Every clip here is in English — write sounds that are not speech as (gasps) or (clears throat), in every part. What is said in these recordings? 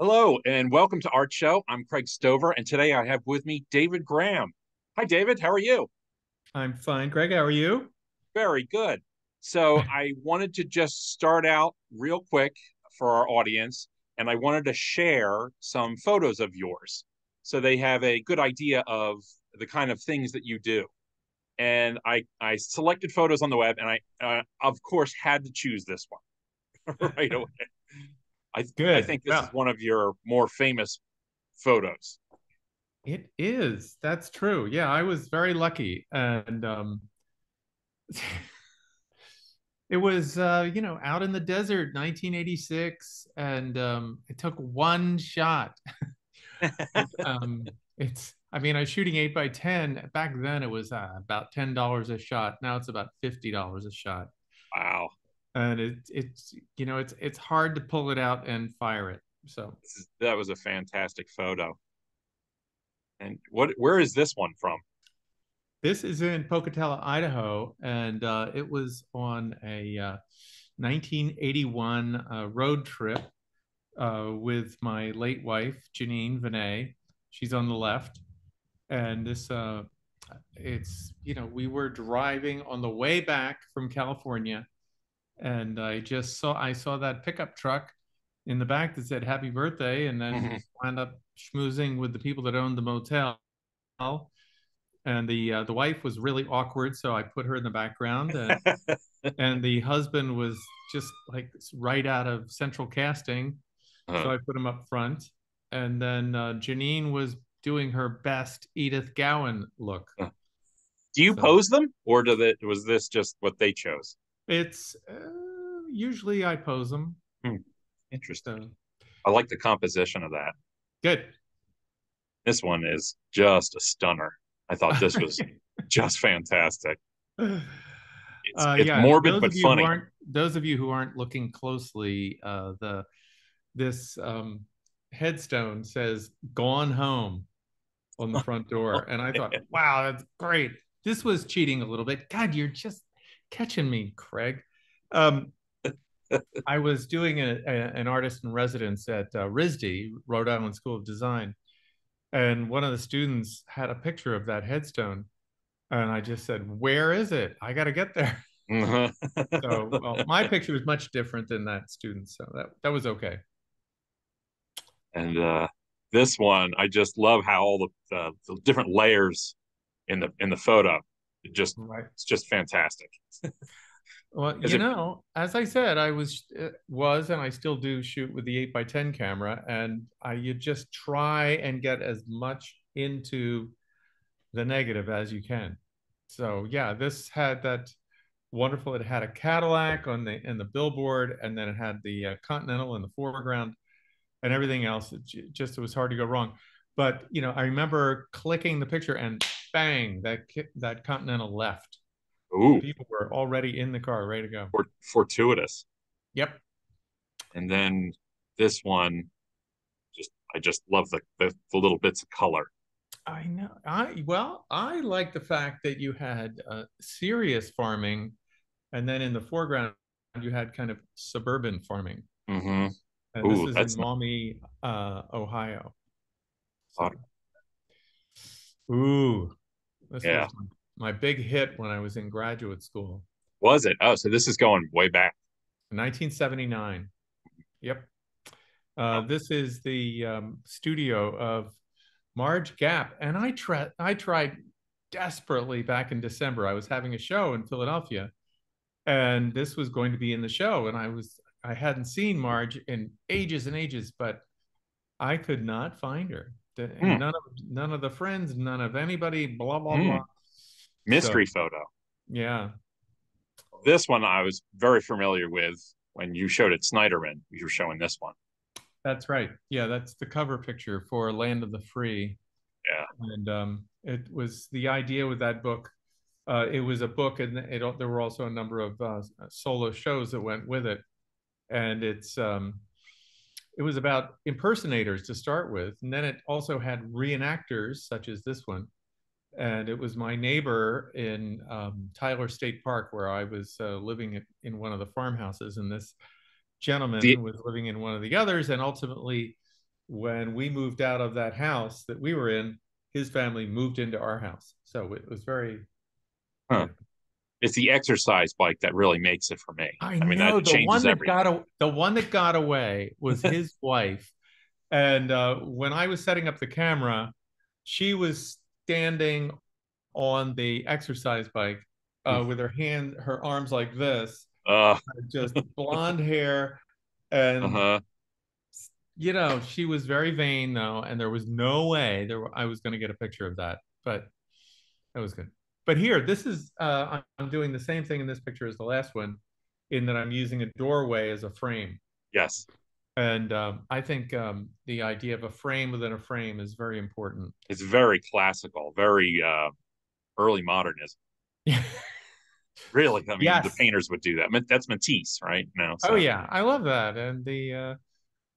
Hello and welcome to Art Show. I'm Craig Stover, and today I have with me David Graham. Hi, David. How are you? I'm fine. Craig. how are you? Very good. So, (laughs) I wanted to just start out real quick for our audience, and I wanted to share some photos of yours so they have a good idea of the kind of things that you do. And I, I selected photos on the web, and I, uh, of course, had to choose this one (laughs) right (laughs) away. I, Good. I think this yeah. is one of your more famous photos. It is. That's true. Yeah, I was very lucky, and um, (laughs) it was uh, you know out in the desert, 1986, and um, it took one shot. (laughs) um, it's. I mean, I was shooting eight by ten. Back then, it was uh, about ten dollars a shot. Now it's about fifty dollars a shot. Wow and it, it's you know it's it's hard to pull it out and fire it so. That was a fantastic photo. And what where is this one from? This is in pocatello idaho and uh, it was on a uh, 1981 uh, road trip uh, with my late wife janine vinay. She's on the left. And this uh, it's you know we were driving on the way back from california and I just saw I saw that pickup truck in the back that said "Happy Birthday," and then mm-hmm. wound up schmoozing with the people that owned the motel. And the uh, the wife was really awkward, so I put her in the background, and, (laughs) and the husband was just like right out of Central Casting, uh-huh. so I put him up front. And then uh, Janine was doing her best Edith Gowan look. Do you so, pose them, or did it was this just what they chose? It's uh, usually I pose them. Hmm. Interesting. So, I like the composition of that. Good. This one is just a stunner. I thought this was (laughs) just fantastic. It's, uh, it's yeah, morbid but funny. Those of you who aren't looking closely, uh, the this um, headstone says "Gone Home" on the front door, (laughs) and I thought, "Wow, that's great." This was cheating a little bit. God, you're just catching me, Craig. Um, (laughs) I was doing a, a, an artist in residence at uh, RISD, Rhode Island School of Design, and one of the students had a picture of that headstone, and I just said, "Where is it? I got to get there." (laughs) (laughs) so well, my picture was much different than that student, so that that was okay. And uh, this one, I just love how all the, uh, the different layers in the in the photo it just right. it's just fantastic. (laughs) well, you it, know, as I said, I was uh, was and I still do shoot with the eight by ten camera, and I you just try and get as much into the negative as you can. So yeah, this had that wonderful. It had a Cadillac on the in the billboard, and then it had the uh, Continental in the foreground, and everything else. It just it was hard to go wrong. But you know, I remember clicking the picture and bang, that that Continental left. Ooh. People were already in the car, ready to go. Fortuitous. Yep. And then this one, just I just love the, the, the little bits of color. I know. I well, I like the fact that you had uh, serious farming, and then in the foreground you had kind of suburban farming. Mm-hmm. And Ooh, this is that's in Maumee, uh, Ohio. So, ooh, this yeah. was my big hit when I was in graduate school. Was it? Oh, so this is going way back. 1979. Yep. Uh, this is the um, studio of Marge Gap, and I tried. I tried desperately back in December. I was having a show in Philadelphia, and this was going to be in the show. And I was I hadn't seen Marge in ages and ages, but I could not find her. Mm. None of none of the friends, none of anybody. Blah blah mm. blah. Mystery so, photo. Yeah. This one I was very familiar with when you showed it Snyderman. You were showing this one. That's right. Yeah, that's the cover picture for Land of the Free. Yeah. And um, it was the idea with that book. Uh, it was a book, and it, there were also a number of uh, solo shows that went with it. And it's um, it was about impersonators to start with, and then it also had reenactors such as this one. And it was my neighbor in um, Tyler State Park where I was uh, living in one of the farmhouses, and this gentleman the- was living in one of the others. And ultimately, when we moved out of that house that we were in, his family moved into our house. So it was very. Huh. It's the exercise bike that really makes it for me. I, I mean, know, that the one that everything. got the one that got away was (laughs) his wife, and uh, when I was setting up the camera, she was standing on the exercise bike uh, with her hand, her arms like this, uh. just (laughs) blonde hair, and uh-huh. you know she was very vain though, and there was no way there I was going to get a picture of that, but that was good. But here, this is uh, I'm doing the same thing in this picture as the last one, in that I'm using a doorway as a frame. Yes. And um, I think um, the idea of a frame within a frame is very important. It's very classical, very uh, early modernism. (laughs) Really, I mean, yes. the painters would do that. That's Matisse, right? No. So. Oh yeah, I love that, and the uh,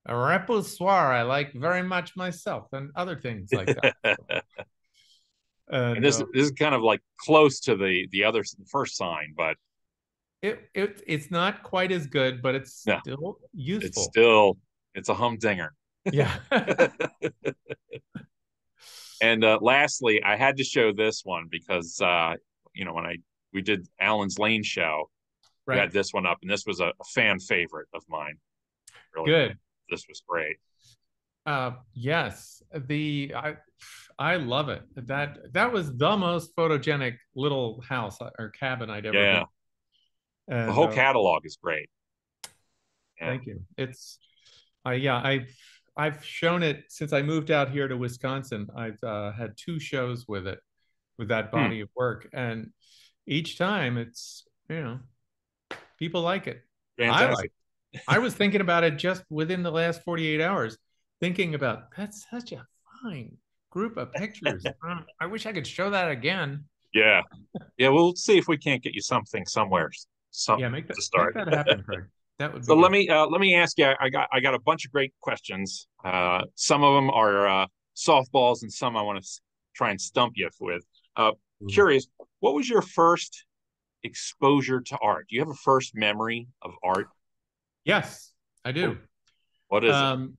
repoussoir I like very much myself, and other things like that. (laughs) and, and, this uh, this is kind of like close to the the other the first sign, but it, it it's not quite as good, but it's no, still useful. It's still it's a humdinger. Yeah. (laughs) and uh, lastly, I had to show this one because uh, you know when I we did Allens Lane show, right. we had this one up, and this was a, a fan favorite of mine. Really good. This was great. Uh, yes, the I I love it. That that was the most photogenic little house or cabin I'd ever. Yeah. And, the whole uh, catalog is great. Yeah. Thank you. It's, uh, yeah, I've I've shown it since I moved out here to Wisconsin. I've uh, had two shows with it, with that hmm. body hmm. of work, and each time it's you know people like it. Fantastic. I like. It. I was thinking about it just within the last 48 hours, thinking about that's such a fine group of pictures. (laughs) I wish I could show that again. Yeah, yeah. We'll see if we can't get you something somewhere something yeah, make that, to start. Make that happen, Craig. That would. (laughs) so good. let me uh, let me ask you. I got I got a bunch of great questions. Uh, some of them are uh, softballs, and some I want to try and stump you with. Uh, mm-hmm. Curious, what was your first exposure to art? Do you have a first memory of art? Yes, I do. What is um,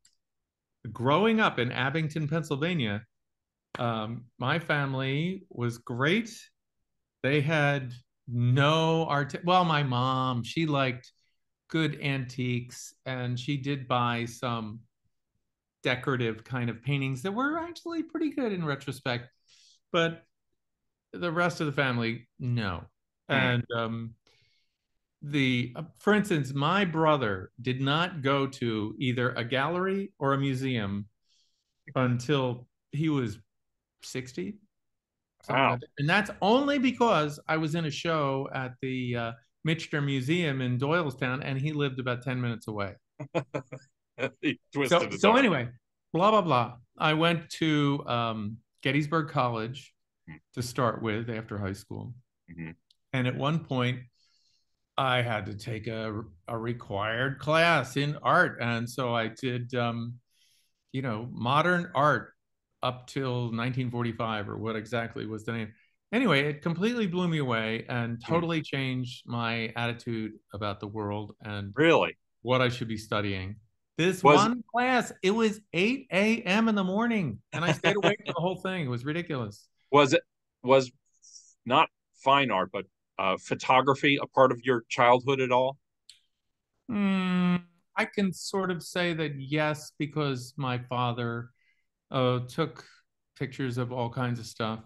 it? Growing up in Abington, Pennsylvania, um, my family was great. They had no art. Well, my mom, she liked good antiques and she did buy some decorative kind of paintings that were actually pretty good in retrospect. But the rest of the family, no. Mm. And um, the, uh, for instance, my brother did not go to either a gallery or a museum until he was 60 Wow. and that's only because I was in a show at the uh, Michener Museum in Doylestown, and he lived about 10 minutes away. (laughs) so, so anyway, blah, blah, blah. I went to um, Gettysburg College mm-hmm. to start with after high school. Mm-hmm. And at one point, I had to take a, a required class in art. And so I did, um, you know, modern art up till 1945 or what exactly was the name. Anyway, it completely blew me away and hmm. totally changed my attitude about the world and really what I should be studying. This was, one class, it was 8 a.m. in the morning, and I stayed awake for the whole thing. It was ridiculous. Was it was not fine art, but uh, photography a part of your childhood at all? Mm, I can sort of say that yes, because my father uh, took pictures of all kinds of stuff.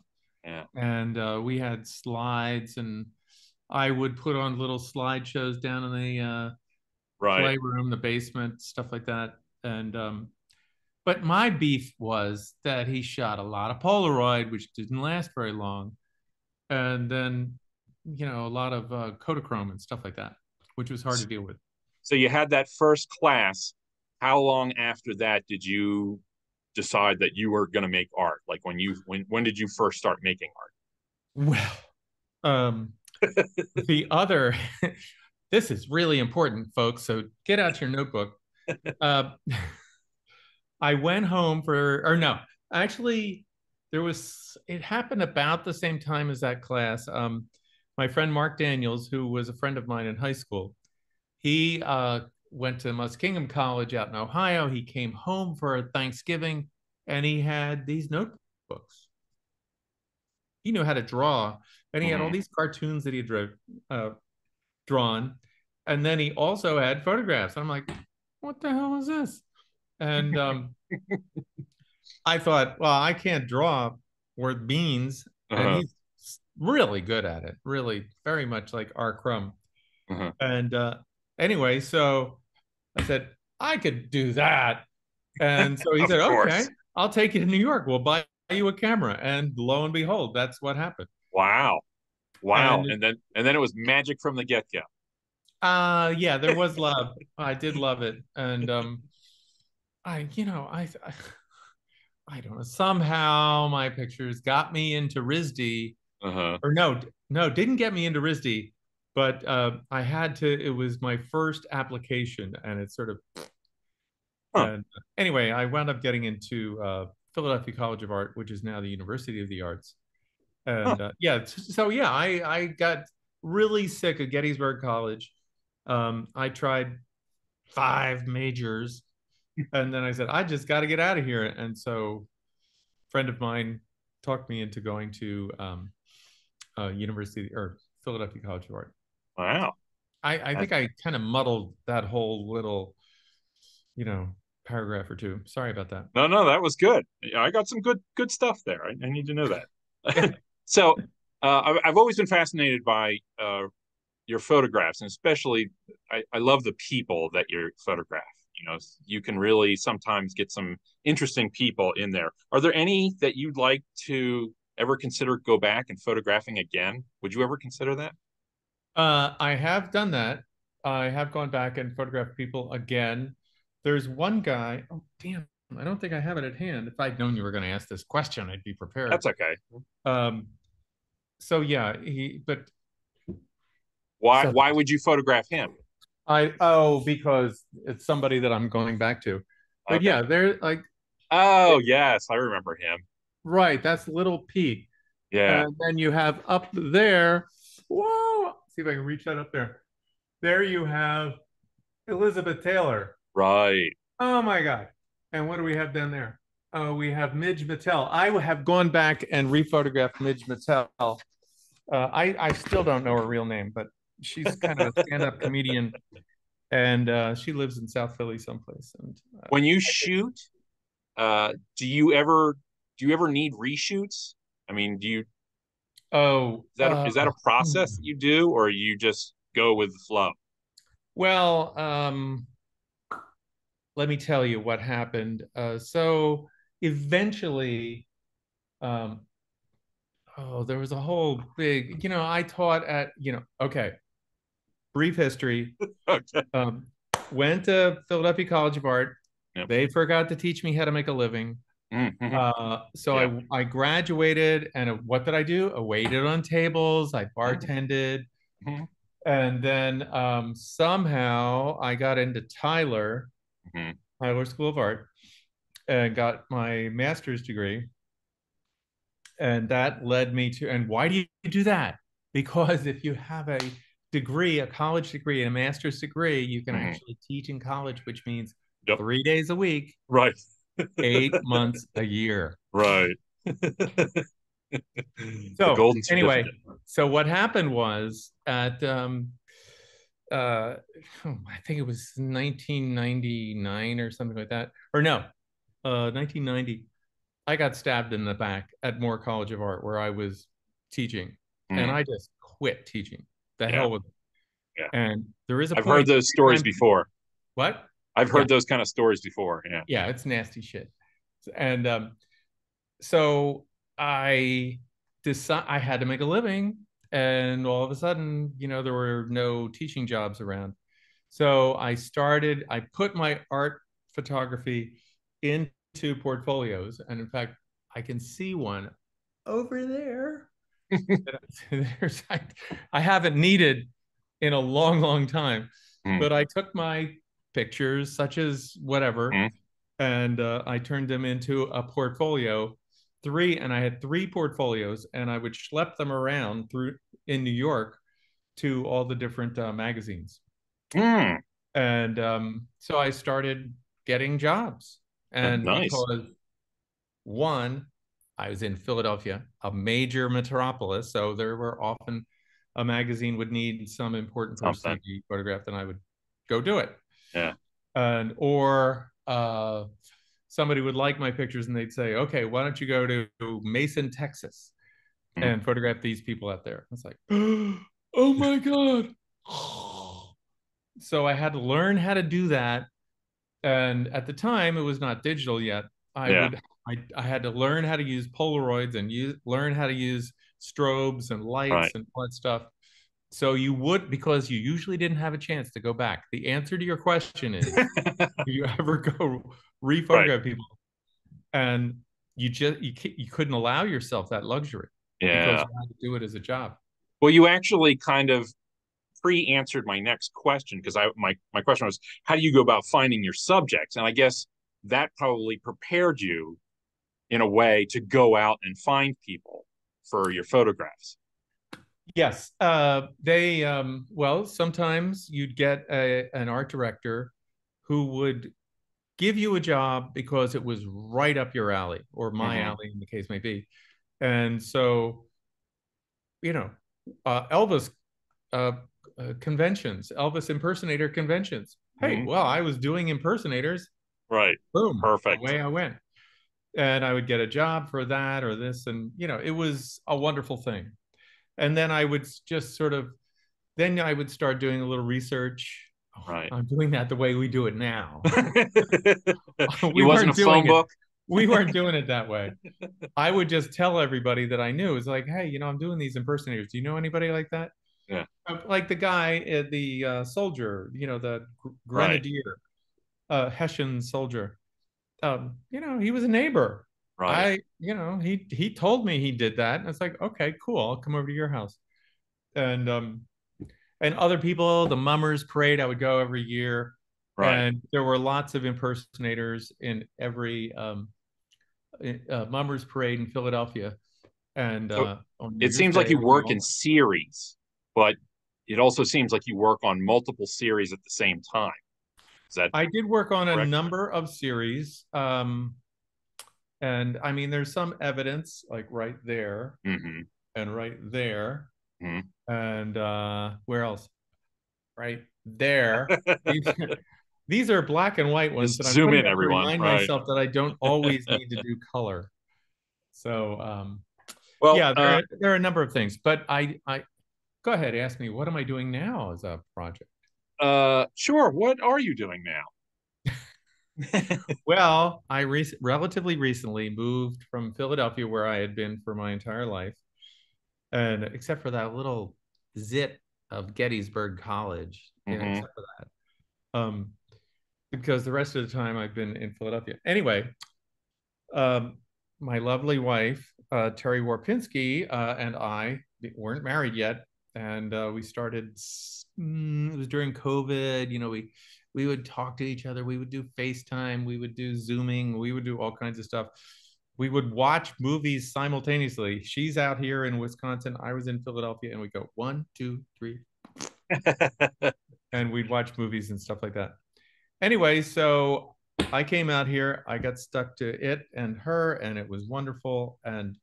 Yeah. And uh, we had slides, and I would put on little slideshows down in the uh, right. playroom, the basement, stuff like that. And um, but my beef was that he shot a lot of Polaroid, which didn't last very long, and then you know a lot of uh, Kodachrome and stuff like that, which was hard to deal with. So you had that first class. How long after that did you decide that you were going to make art? Like when you when when did you first start making art? Well, um, (laughs) the other (laughs) this is really important, folks. So get out your notebook. (laughs) Uh, I went home for or no, actually, there was it happened about the same time as that class. Um, my friend Mark Daniels, who was a friend of mine in high school, he uh, went to Muskingum College out in Ohio. He came home for Thanksgiving and he had these notebooks. He knew how to draw, and he mm-hmm. had all mm-hmm. these cartoons that he had drew, uh, drawn. And then he also had photographs. I'm like, what the hell is this? And um, (laughs) I thought, well, I can't draw worth beans. Uh-huh. And he's really good at it, really very much like R. Crumb. Uh-huh. And uh, anyway, so I said, I could do that. And so he (laughs) said, course. okay, I'll take you to New York. We'll buy you a camera. And lo and behold, that's what happened. Wow. Wow. And, and then and then it was magic from the get-go. Uh yeah, there was (laughs) love. I did love it. And um I, you know, I, I (sighs) I don't know. Somehow my pictures got me into RISD. Uh-huh. Or no, no, didn't get me into RISD, but uh, I had to. It was my first application, and it sort of. Huh. And anyway, I wound up getting into uh, Philadelphia College of Art, which is now the University of the Arts. And huh. uh, yeah, so yeah, I I got really sick of Gettysburg College. Um, I tried five majors (laughs) and then I said, I just got to get out of here. And so, a friend of mine talked me into going to um, uh, University or Philadelphia College of Art. Wow. I, I think I kind of muddled that whole little, you know, paragraph or two. Sorry about that. No, no, that was good. I got some good good stuff there. I, I need to know that. (laughs) (laughs) so, uh, I've always been fascinated by uh, your photographs, and especially I, I love the people that you photograph you know you can really sometimes get some interesting people in there are there any that you'd like to ever consider go back and photographing again would you ever consider that uh, i have done that i have gone back and photographed people again there's one guy oh damn i don't think i have it at hand if i'd known you were going to ask this question i'd be prepared that's okay um so yeah he but why so, why would you photograph him I oh because it's somebody that I'm going back to. But okay. yeah, they're like Oh yes, I remember him. Right, that's Little Pete. Yeah. And then you have up there, whoa, see if I can reach that up there. There you have Elizabeth Taylor. Right. Oh my God. And what do we have down there? Oh, we have Midge Mattel. I have gone back and rephotographed Midge Mattel. Uh, I, I still don't know her real name, but she's kind of a stand-up (laughs) comedian, and uh, she lives in South Philly someplace. And uh, when you shoot, uh, do you ever do you ever need reshoots? I mean, do you? Oh, is that a, is that a uh, process that you do, or you just go with the flow? Well, um, let me tell you what happened. Uh, so eventually, um, oh, there was a whole big, you know, I taught at, you know, okay, brief history. (laughs) okay. Um, went to Philadelphia College of Art. Yep. They forgot to teach me how to make a living. Mm-hmm. Uh, so yep. I, I graduated, and what did I do? I waited on tables. I bartended, mm-hmm. and then um, somehow I got into Tyler, mm-hmm. Tyler School of Art, and got my master's degree. And that led me to. And why do you do that? Because if you have a degree, a college degree, and a master's degree, you can mm-hmm. actually teach in college, which means yep. three days a week, right? Eight months a year, right? (laughs) so anyway, so what happened was at um, uh, I think it was 1999 or something like that, or no, uh, 1990. I got stabbed in the back at Moore College of Art where I was teaching, mm. and I just quit teaching. The yeah. hell with it. Yeah. And there is a. I've heard those stories before. What? I've heard yeah. those kind of stories before. Yeah. Yeah, it's nasty shit. And um, so I decided I had to make a living, and all of a sudden, you know, there were no teaching jobs around. So I started. I put my art photography into portfolios, and in fact, I can see one over there (laughs) (laughs) there's I, I haven't needed in a long, long time. Mm. But I took my pictures, such as whatever, mm. and uh, I turned them into a portfolio. Three, and I had three portfolios, and I would schlep them around through in New York to all the different uh, magazines. Mm. And um, so I started getting jobs. And nice. because one, I was in Philadelphia, a major metropolis. So there were often a magazine would need some important person to be photographed, and I would go do it. Yeah. And or uh, somebody would like my pictures and they'd say, okay, why don't you go to Mason, Texas Hmm. and photograph these people out there? It's like, (gasps) oh my God. so I had to learn how to do that. And at the time, it was not digital yet. I Yeah. would I, I had to learn how to use Polaroids and use learn how to use strobes and lights Right. and all that stuff. So you would because you usually didn't have a chance to go back. The answer to your question is (laughs) do you ever go re-photograph people and you just you, you couldn't allow yourself that luxury yeah. because you had to do it as a job Well, you actually kind of pre-answered my next question because I my my question was how do you go about finding your subjects? And I guess that probably prepared you in a way to go out and find people for your photographs. Yes uh they um well sometimes you'd get a, an art director who would give you a job because it was right up your alley or my Mhm. alley in the case may be and so you know uh elvis uh, uh conventions elvis impersonator conventions hey Mhm. well i was doing impersonators Right. boom Perfect. away i went and i would get a job for that or this and you know it was a wonderful thing and then i would just sort of then i would start doing a little research. Oh, Right. i'm doing that the way we do it now. (laughs) It We wasn't a weren't doing phone it. book. we weren't doing it that way. I would just tell everybody that i knew. It's like hey you know i'm doing these impersonators. Do you know anybody like that? Yeah. Uh, like the guy uh, the uh, soldier you know the gr- grenadier uh hessian soldier. Um you know he was a neighbor Right. I, you know, he he told me he did that. And it's like, okay, cool. I'll come over to your house. And um and other people, the Mummers Parade, I would go every year. right. And there were lots of impersonators in every um uh, Mummers Parade in Philadelphia. And So uh it seems like you work in series, but it also seems like you work on multiple series at the same time. Is that I did work on a number of series. Um and I mean there's some evidence like right there Mhm. and right there. Mhm. And uh where else? Right there. (laughs) these, (laughs) these are black and white ones Just zoom in, everyone. remind Right. myself that I don't always (laughs) need to do color. So um well? yeah, there, uh, are, there are a number of things, but I I go ahead, ask me what am I doing now as a project? uh, sure. What are you doing now? (laughs) Well, I re- relatively recently moved from Philadelphia, where I had been for my entire life, and except for that little zit of Gettysburg College, know, Mhm. except for that, um, because the rest of the time I've been in Philadelphia. Anyway, um, my lovely wife, uh, Terry Warpinski, uh, and I weren't married yet, and uh, we started. mm, it was during COVID. You know, we we would talk to each other. We would do FaceTime. We would do Zooming. We would do all kinds of stuff. We would watch movies simultaneously. She's out here in Wisconsin. I was in Philadelphia, and we go one, two, three, (laughs) and we'd watch movies and stuff like that. Anyway, so I came out here. I got stuck to it and her, and it was wonderful. And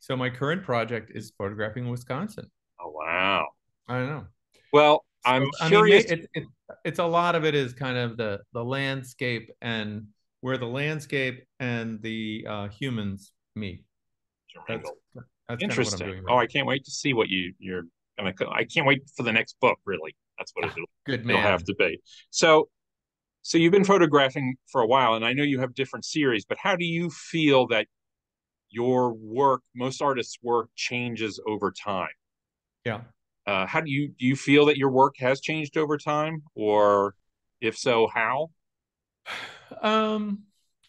so my current project is photographing Wisconsin. oh wow. I don't know. Well, I'm So, curious. I mean, it, it, it's a lot of it is kind of the the landscape and where the landscape and the uh, humans meet. That's, that's kind of Interesting. what I'm doing. oh, right I can't wait to see what you you're gonna. I can't wait for the next book. Really, that's what Ah, it'll. Good it'll man. have to be. So, so you've been photographing for a while, and I know you have different series. But how do you feel that your work, most artists' work, changes over time? Yeah. Uh, how do you do? You feel that your work has changed over time, or if so, how? (sighs) Um,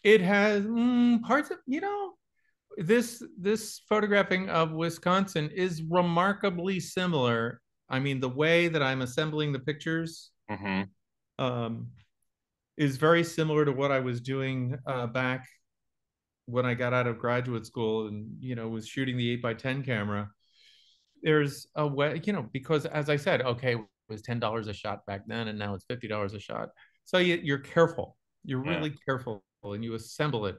it has mm, parts of you know this this photographing of Wisconsin is remarkably similar. I mean, the way that I'm assembling the pictures hmm um, is very similar to what I was doing uh, back when I got out of graduate school and you know was shooting the eight by ten camera. There's a way, you know, because as I said, okay, it was ten dollars a shot back then, and now it's fifty dollars a shot. So you, you're careful. You're Yeah. really careful, and you assemble it,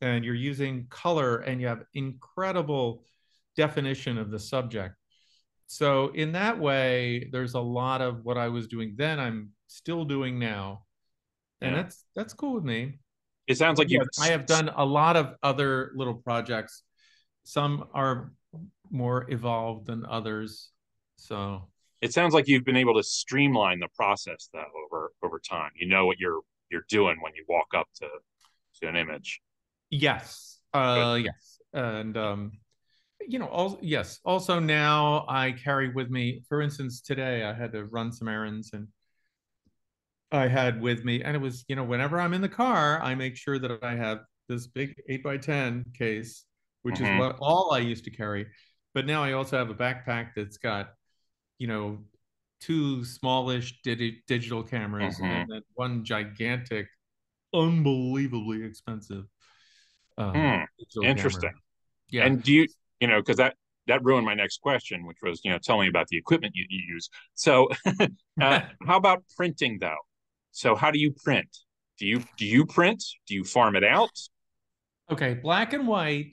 and you're using color, and you have incredible definition of the subject. So in that way, there's a lot of what I was doing then. I'm still doing now, and Yeah. that's that's cool with me. It sounds like you. Yes, I have done a lot of other little projects. Some are more evolved than others. So It sounds like you've been able to streamline the process though over over time. You know what you're you're doing when you walk up to to an image. yes, uh, yes, and um, you know, also yes. Also now I carry with me. For instance, today I had to run some errands and. I had with me, and it was, you know, whenever I'm in the car, I make sure that I have this big eight by 10 case, which Mhm. is what all I used to carry. But now I also have a backpack that's got, you know, two smallish digi- digital cameras Mhm. and then one gigantic, unbelievably expensive. um, Hmm, interesting. camera. Yeah. And do you you know because that that ruined my next question, which was you know tell me about the equipment you, you use. So (laughs) uh, (laughs) how about printing though? So how do you print? Do you do you print? Do you farm it out? okay, black and white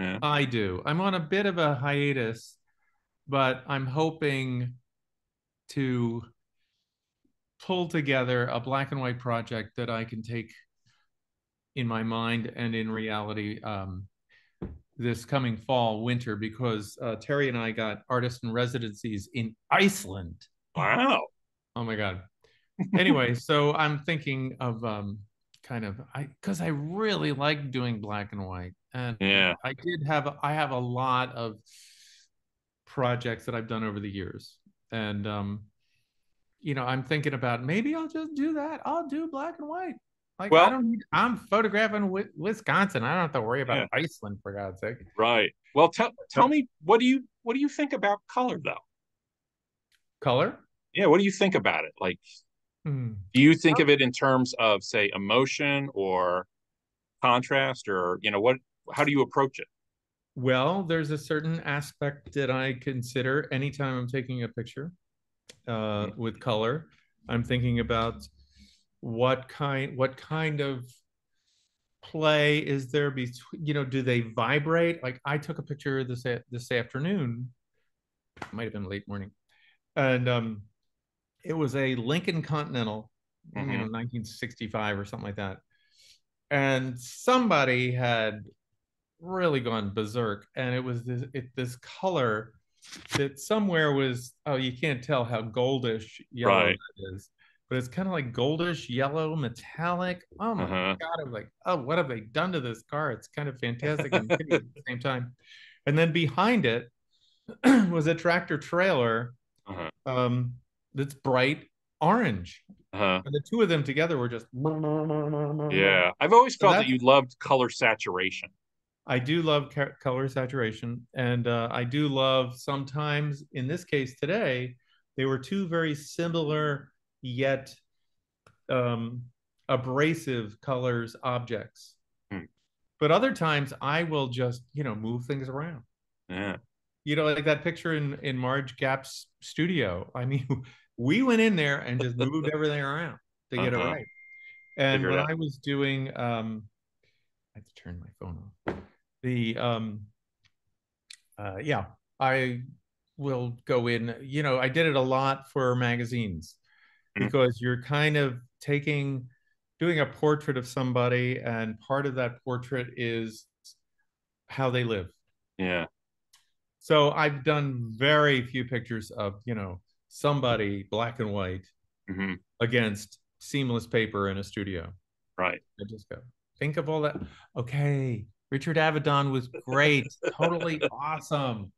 Yeah. I do. I'm on a bit of a hiatus, but I'm hoping to pull together a black and white project that I can take in my mind and in reality um, this coming fall, winter, because uh, Terry and I got artist in residencies in Iceland. Wow. Oh my God. Anyway, (laughs) so I'm thinking of um, kind of I because I really like doing black and white. And Yeah. I did have I have a lot of projects that I've done over the years. And um, you know, I'm thinking about maybe I'll just do that. I'll do black and white. Like Well- I don't need I'm photographing Wi- Wisconsin. I don't have to worry about Iceland for God's sake. Right. Well, tell tell me what do you what do you think about color though? Color? Yeah. What do you think about it? Like, Hmm. do you think of it in terms of say emotion or contrast or you know what? How do you approach it? Well, there's a certain aspect that I consider anytime I'm taking a picture uh, with color. I'm thinking about what kind what kind of play is there between you know do they vibrate like i took a picture this this afternoon might have been late morning and um it was a lincoln continental you know 1965 or something like that and somebody had really gone berserk and it was this it, this color that somewhere was oh you can't tell how goldish yellow Right. that is but it's kind of like goldish yellow metallic oh my Uh-huh. god i'm like oh what have they done to this car it's kind of fantastic and at the same time and then behind it (clears throat) was a tractor trailer Uh-huh. um that's bright orange Uh-huh. and the two of them together were just Yeah. I've always So felt that you loved color saturation. I do love color saturation, and uh, I do love sometimes, in this case today, they were two very similar yet um, abrasive colors objects. Hmm. But other times, I will just you know move things around. Yeah. You know, like that picture in in Marge Gap's studio. I mean, (laughs) we went in there and just moved everything around to get Uh-huh. it right. And Figure when out. I was doing, um, have to turn my phone off. The um, uh, yeah, I will go in. You know, I did it a lot for magazines Mhm. because you're kind of taking, doing a portrait of somebody, and part of that portrait is how they live. Yeah. So I've done very few pictures of, you know, somebody black and white hmm against seamless paper in a studio. Right. I just go, think of all that. Okay, Richard Avedon was great, totally awesome,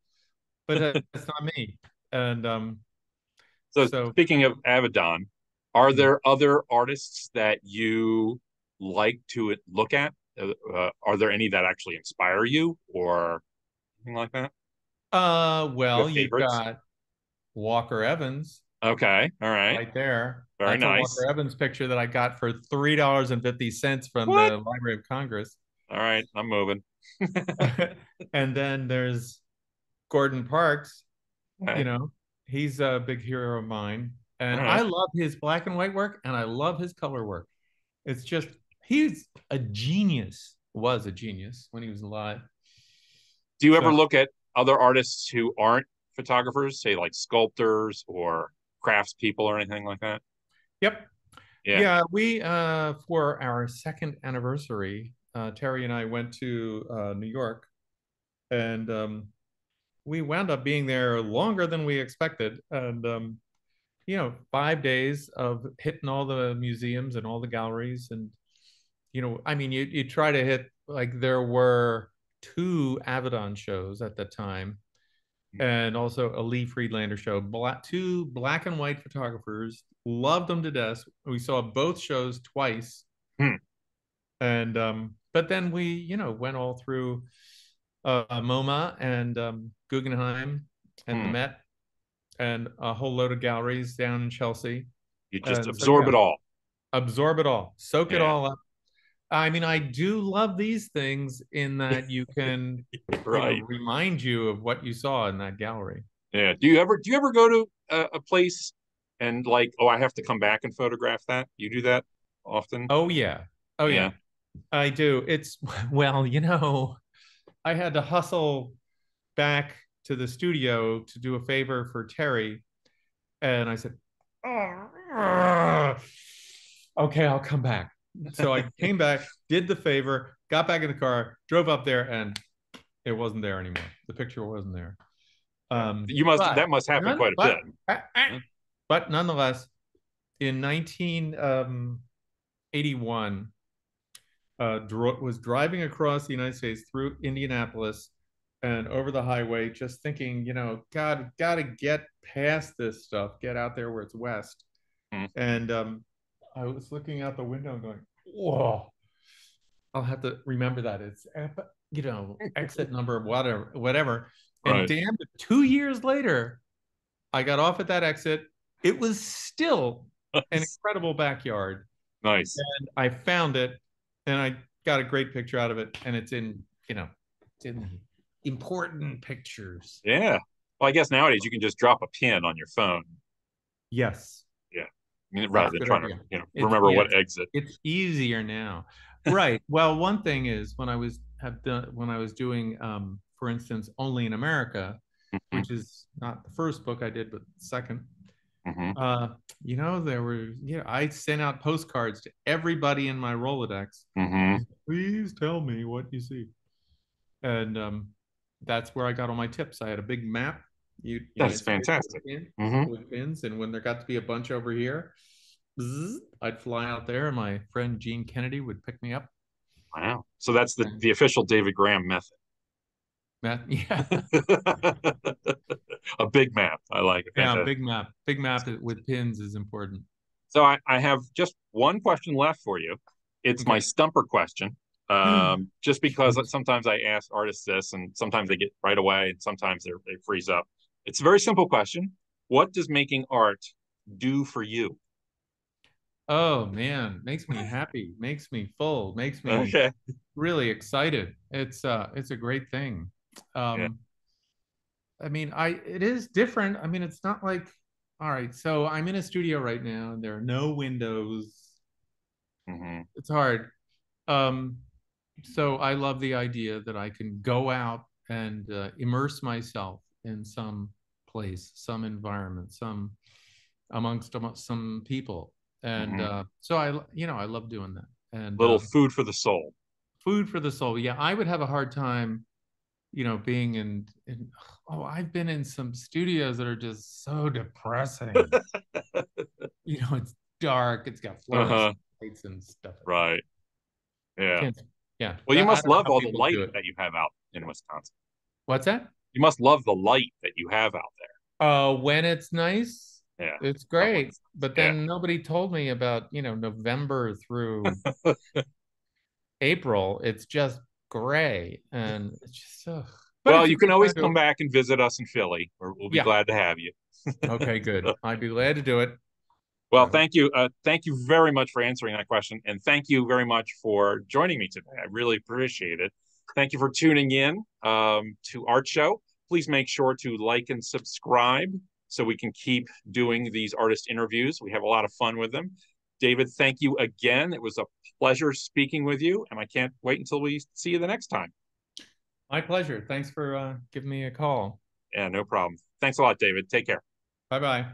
but uh, (laughs) that's not me. And um, So, So- speaking of Avedon, are there other artists that you like to look at? Uh, uh, are there any that actually inspire you or anything like that? uh, well, you've got Walker Evans Okay. All right. right there. Very That's nice. Walker Evans picture that I got for three dollars and fifty cents from What? the Library of Congress. All right. I'm moving. (laughs) (laughs) and then there's Gordon Parks, Okay. you know, He's a big hero of mine. And right. I love his black and white work and I love his color work. It's just, he's a genius, was a genius when he was alive. Do you ever look at other artists who aren't photographers, say like sculptors or craftspeople or anything like that? Yep. Yeah. Yeah, we uh for our second anniversary, uh Terry and I went to uh New York and um we wound up being there longer than we expected and um you know, 5 days of hitting all the museums and all the galleries and you know, I mean you you try to hit like there were two Avedon shows at the time and also a Lee Friedlander show. Black, two black and white photographers loved them to death. We saw both shows twice, Hmm. and um, but then we, you know, went all through uh, MoMA and um, Guggenheim and the Hmm. Met and a whole load of galleries down in Chelsea. You just And so, absorb yeah. it all. Absorb it all, soak it all up. I mean, I do love these things in that you can (laughs) you know, remind you of what you saw in that gallery. Yeah. Do you ever do you ever go to a, a place and like, oh, I have to come back and photograph that? You do that often? Oh yeah. Oh yeah. Yeah. I do. It's (laughs) well, you know, I had to hustle back to the studio to do a favor for Terry. And I said, "Oh, okay, I'll come back. So I (laughs) came back, did the favor, got back in the car, drove up there, and it wasn't there anymore. The picture wasn't there. Um, You must but- that must happen quite a but- bit. But nonetheless, in 1981, uh, dro- was driving across the United States through Indianapolis and over the highway, just thinking, you know, God, got to get past this stuff, get out there where it's west. Hmm. And um, I was looking out the window and going, whoa, I'll have to remember that. It's, you know, (laughs) exit number, whatever, whatever. And Right. damn it, two years later, I got off at that exit. It was still an incredible backyard. nice. And I found it and I got a great picture out of it. And it's in, you know, it's in important pictures. Yeah. Well, I guess nowadays you can just drop a pin on your phone Yes. I mean, rather than trying idea. to, you know, It's- remember what exit. It's easier now. (laughs) right. Well, one thing is when I was have done when I was doing um, for instance, Only in America, Mhm, which is not the first book I did, but the second. Mhm. Uh, you know, there were, you know, I sent out postcards to everybody in my Rolodex. Mhm. Please tell me what you see. And um, that's where I got all my tips. I had a big map. You, That's United States fantastic. with Mhm. With pins, and when there got to be a bunch over here, I'd fly out there, and my friend Gene Kennedy would pick me up. Wow. So that's the the official David Graham method. (laughs) Yeah, (laughs) a big map. I like it. yeah, big map. Big map with pins is important. So I, I have just one question left for you. It's my stumper question. Um, (clears throat) just because sometimes I ask artists this, and sometimes they get right away, and sometimes they they freeze up. It's a very simple question. What does making art do for you? Oh man, makes me happy, makes me full, makes me (laughs) Okay. really excited. It's uh it's a great thing. Um Yeah. I mean, I it is different. I mean, it's not like all right, so I'm in a studio right now and there are no windows. hmm It's hard. Um so I love the idea that I can go out and uh, immerse myself in some place, some environment, some amongst some people. And Mhm. uh so I you know, I love doing that. And Little um, food for the soul. food for the soul. Yeah, I would have a hard time, you know, being in, in oh, I've been in some studios that are just so depressing. (laughs) you know, it's dark, it's got fluorescent Uh-huh. lights and stuff. Right. Yeah. Can't- yeah. Well, you I- I must don't love all the light that you have out in Wisconsin. What's that? You must love the light that you have out there. Uh, when it's nice, Yeah. it's great. it's- But yeah. then nobody told me about, you know, November through (laughs) April. It's just gray and it's just, ugh. But well, you can always come back and visit us in Philly. We'll be Yeah. glad to have you. (laughs) Okay, good. I'd be glad to do it. Well, Uh, thank you. Uh, thank you very much for answering that question. And thank you very much for joining me today. I really appreciate it. Thank you for tuning in um, to Art Show. Please make sure to like and subscribe so we can keep doing these artist interviews. We have a lot of fun with them. David, thank you again. It was a pleasure speaking with you, and I can't wait until we see you the next time. My pleasure. Thanks for uh, giving me a call. Yeah, no problem. Thanks a lot, David. Take care. Bye bye.